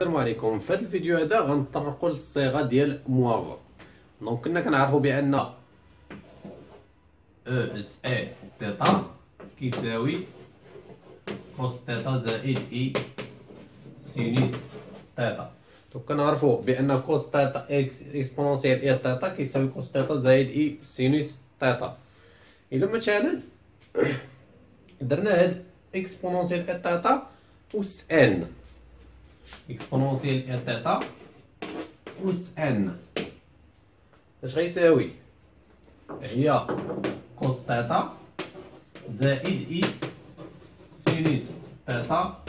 السلام عليكم. في هذا الفيديو هذا غنطرقوا للصيغة ديال مواغ. donc كنا كنعرفوا بأن e اس i thêta كيساوي cos thêta زائد i sinus thêta donc كنعرفوا بان cos thêta إكس exponentielle i thêta كيساوي cos thêta زائد i sinus thêta الا مثلا درنا هاد exponentielle i thêta اس n exponentielle n thêta اس n اش غيساوي هي cos thêta زائد i sinus thêta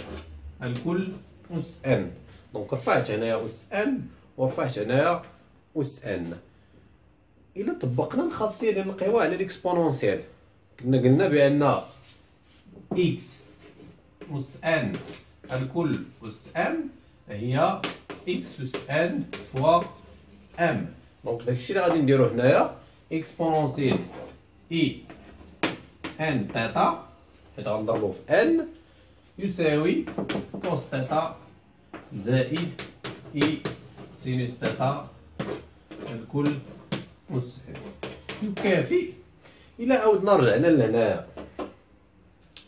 الكل اس n donc رفعت هنايا اس n ورفعت هنايا اس n الا طبقنا الخاصيه ديال القوى على ال exponentielle كنا قلنا بان x أس n الكل أس m هي x أس n fois m donc داكشي اللي غادي نديرو هنايا exponentielle i n thêta حيت غنضربو في n يساوي cos thêta زائد إي سينوس تيتا الكل أس أن يكافي إلا عاودنا رجعنا لهنايا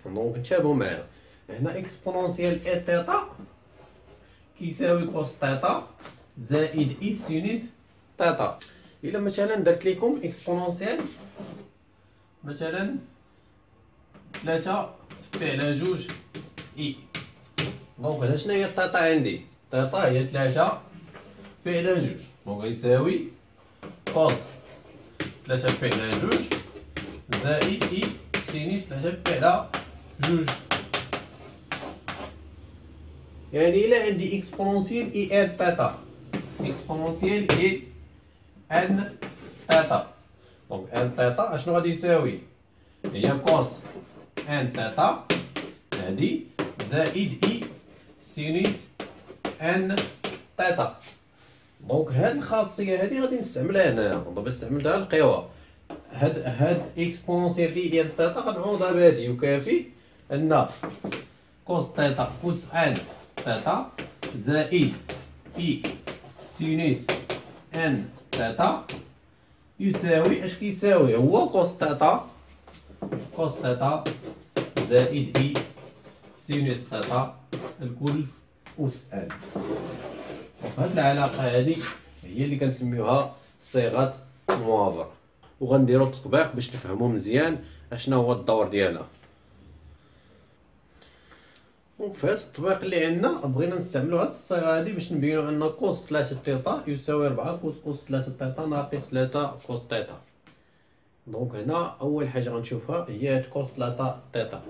donc انتبهوا معايا هنا exponentielle i thêta كيساوي cos thêta زائد i sinus thêta إلا مثلا درت لكم exponentielle مثلا ثلاثة pi على جوج i donc هنا شنو هي ال thêta عندي؟ thêta هي ثلاثة pi على جوج donc يساوي cos ثلاثة pi على جوج زائد i sinus ثلاثة pi على جوج. يعني إلا عندي exponentielle i n thêta exponentielle i n thêta donc n thêta أشنو غادي يساوي هي cos n thêta هادي زائد i sinus n thêta donc هاد الخاصية هادي غادي نستعملها هنايا دابا استعملتها القوى هاد هاد exponentielle i n thêta غنعوضها بهادي يكافي أن cos thêta cos n thêta زائد i sinus n thêta يساوي اش كيساوي؟ هو cos thêta cos thêta زائد i sinus thêta الكل أس n وهاد العلاقة هادي هي اللي كنسميوها صيغة موافر وغنديرو التطبيق باش تفهمو مزيان اشنا هو الدور ديالها. وفي هذا التطبيق اللي عندنا بغينا نستعملو هاد الصيغة هادي باش نبينو أن cos ثلاثة thêta يساوي ربعة cos أس ثلاثة thêta ناقص ثلاثة cos thêta donc هنا أول حاجة غنشوفها هي هاد cos ثلاثة thêta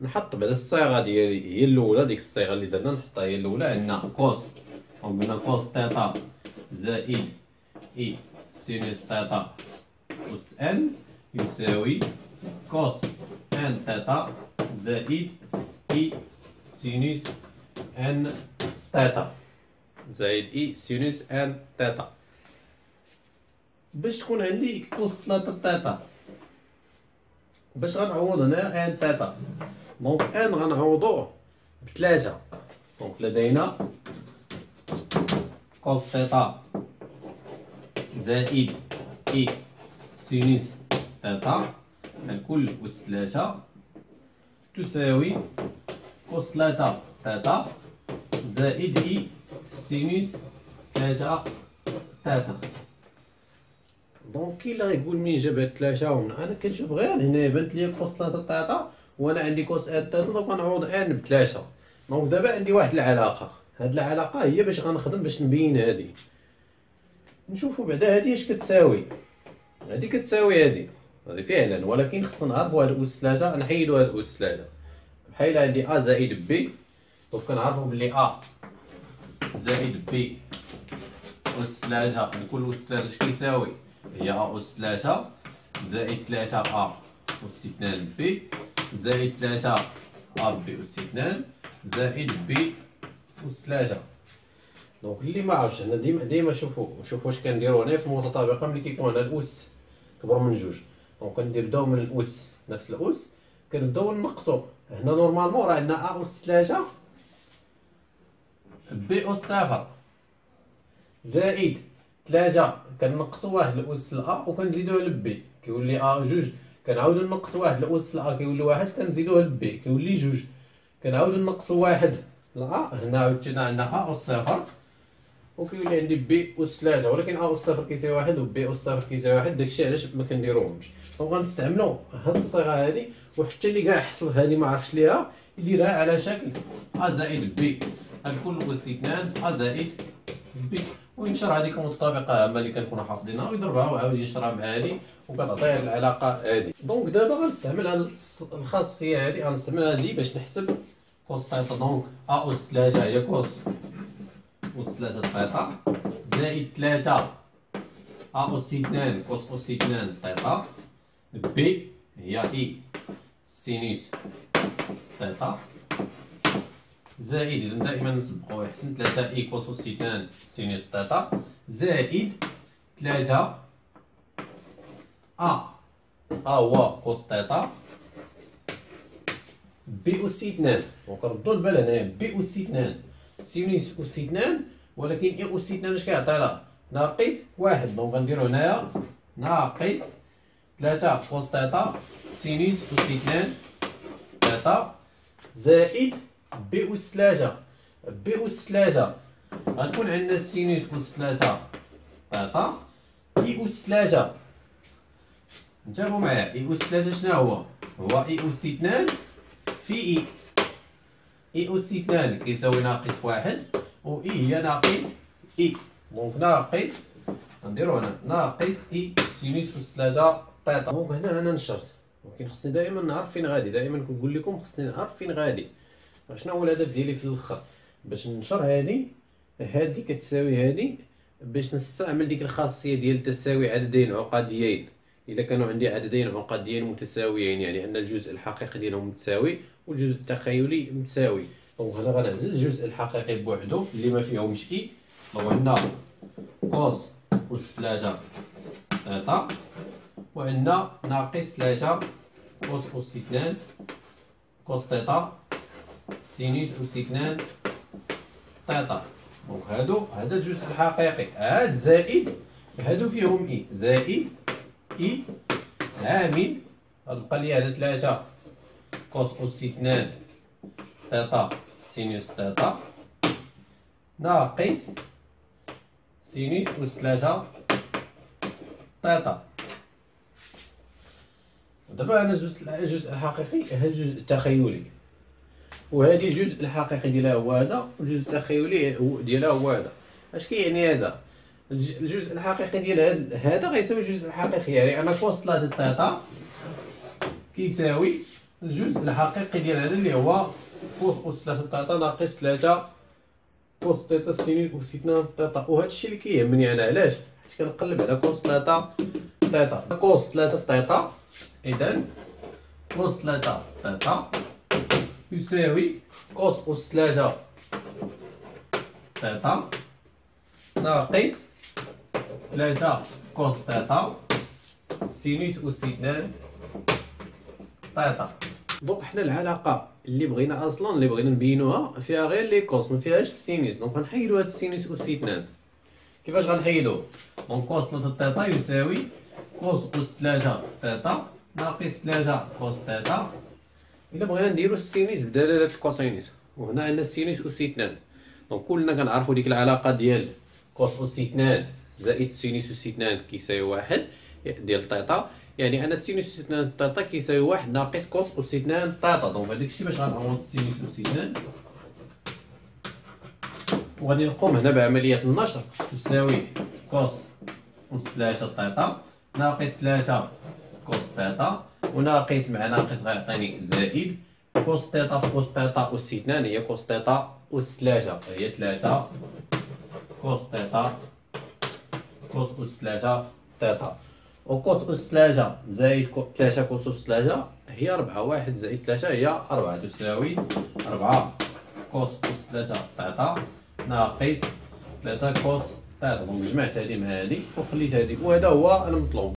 نحط بعدا الصيغة ديالي هي الأولى ديك الصيغة اللي درنا نحطها هي الأولى عندنا cos قلنا cos thêta زائد i sinus thêta أس n يساوي cos n thêta زائد i sinus n thêta زائد i sinus n thêta باش تكون عندي cos ثلاثة thêta باش غنعوض هنا n thêta donc n غنعوضوه بثلاثة donc لدينا cos thêta زائد i sinus thêta الكل أس ثلاثة تساوي cos ثلاثة thêta زائد i sinus ثلاثة thêta donc اللي غيقول مين جاب هاد ومن أنا كنشوف غير هنا بانت لي cos ثلاثة thêta وأنا عندي cos n thêta donc غنعوض n بثلاثة donc دابا عندي واحد العلاقة. هاد العلاقة هي باش غنخدم باش نبين هادي. نشوفو بعدا هادي اش كتساوي. هادي كتساوي هادي. هادي فعلا ولكن خصنا نعرفو هاد أس ثلاثة نحيدو هاد أس ثلاثة بحال عندي a زائد b كنعرفو بلي a زائد b أس ثلاثة لكل أس ثلاثة اش كيساوي هي a أس ثلاثة زائد ثلاثة a أس اثنان b زائد ثلاثة a b أس اثنان زائد b أس ثلاثة. donc اللي ما عرفش هنا ديما ديما شوفو شوفو واش كنديرو هنا في المتطابقة ملي كيكون هنا الأس كبر من جوج. donc كندير من الأس نفس الأس كنبداو نقصو. هنا normalement راه عندنا a أس ثلاثة b أس صفر. زائد ثلاثة كنقصو واحد الأس ل a وكنزيدوه ل b كيولي a جوج كنعاودو نقص واحد الأس ل a كيولي واحد كنزيدوه ل b كيولي جوج. كنعاودو نقصو واحد ل a هنا عاوتاني عندنا a أس صفر. وكيولي عندي b أس ثلاثة ولكن a أس صفر كيساوي واحد و b أس صفر كيساوي واحد داكشي علاش مكنديروهمش donc غنستعملو هاد الصيغة هادي وحتى اللي كاع حصل هادي معرفش ليها يديرها على شكل a زائد b أس اثنان a زائد b وينشر هذيك متطابقة هامة اللي كنكونو حافظينها ويضربها وعاود ينشرها مع هادي وكتعطي هاد العلاقة هادي. donc دابا غنستعمل هاد الخاصية هادي غنستعمل هادي باش نحسب cos thêta donc a أس ثلاثة هي cos أس ثلاثة thêta زائد ثلاثة. a أس اثنان. cos أس اثنان thêta b هي i. sinus thêta زائد دائما نسبقو يحسن ثلاثة i cos أس اثنان. sinus thêta زائد ثلاثة. a. a هو cos thêta b أس اثنان. donc ردو البال هنايا b أس اثنان. sinus أس اثنان ولكن i أس اثنان اش كيعطينا ناقص واحد. donc غنديرو هنايا. ناقص ثلاثة cos thêta sinus أس اثنان thêta زائد i أس ثلاثة. i أس ثلاثة. غتكون عندنا sinus أس ثلاثة thêta i أس ثلاثة. انتبهوا معايا. i أس ثلاثة شنو هو؟ هو i أس اثنان في i i أس اثنان كيساوي ناقص واحد و i هي ناقص i. donc ناقص غنديرو هنا ناقص i sinus ثلاثة thêta donc هنا أنا نشرت. ولكن خصني دائما نعرف فين غادي. دائما كنقول لكم خصني نعرف فين غادي. شنو هو الهدف ديالي في الآخر باش ننشر هادي هادي كتساوي هادي باش نستعمل ديك الخاصية ديال تساوي عددين عقديين. اذا كانوا عندي عددين عقديين متساويين يعني أن الجزء الحقيقي ديالهم متساوي والجزء التخيلي متساوي donc هنا غنعزل الجزء الحقيقي بوحدو اللي ما فيهمش i donc عندنا cos أس ثلاثة thêta وعندنا ناقص ثلاثة cos أس اثنان cos thêta sinus أس اثنان thêta donc هادو هذا الجزء الحقيقي. هاد زائد هادو فيهم i زائد i عامل غتبقى لي هذا ثلاثة cos أس اثنان thêta sinus thêta ناقص sinus أس ثلاثة thêta دابا أنا الجزء الجزء الحقيقي هذا الجزء التخيلي وهذه الجزء الحقيقي ديالها هو هذا والجزء التخيلي ديالها هو هذا اش كيعني هذا الجزء الحقيقي ديال هذا غيساوي الجزء الحقيقي يعني أنا cos ثلاثة thêta كيساوي الجزء الحقيقي ديال هذا اللي هو cos أس ثلاثة thêta ناقص ثلاثة. cos thêta sinus أس اثنان thêta وهذا الشيء اللي كيهمني أنا علاش؟ حيت كنقلب على cos ثلاثة thêta cos ثلاثة thêta إذا cos ثلاثة thêta يساوي cos أس ثلاثة thêta ناقص ثلاثة cos thêta sinus أس اثنان thêta donc حنا العلاقة اللي بغينا أصلا اللي بغينا نبينوها فيها غير لي cos ما فيهاش ال sinus donc غنحيدو هاد ال sinus أس اثنان كيفاش غنحيدو؟ donc cos ثلاثة thêta يساوي cos أس ثلاثة thêta ناقص ثلاثة cos thêta إلا بغينا نديرو ال sinus بدلالة ال cosinus وهنا عندنا ال sinus أس اثنان donc كلنا كنعرفو ديك العلاقة ديال cos أس اثنان زائد sinus أس اثنان كيساوي واحد. ديال thêta يعني أن sinus أس اثنان thêta كيساوي واحد ناقص cos اثنان thêta donc هداك الشيء باش غنعوض sinus أس اثنان وغادي نقوم هنا بعملية النشر. تساوي cos أس ثلاثة thêta ناقص ثلاثة cos thêta وناقص مع ناقص غيعطيني زائد cos thêta في cos thêta أس اثنان هي cos thêta أس ثلاثة. هي ثلاثة cos thêta cos أس ثلاثة thêta و cos أس ثلاثة زائد ثلاثة cos أس ثلاثة هي ربعة واحد زائد ثلاثة هي أربعة تساوي أربعة. cos أس ثلاثة thêta ناقص ثلاثة cos thêta donc جمعت هادي مع هادي وخليت هادي وهذا هو المطلوب.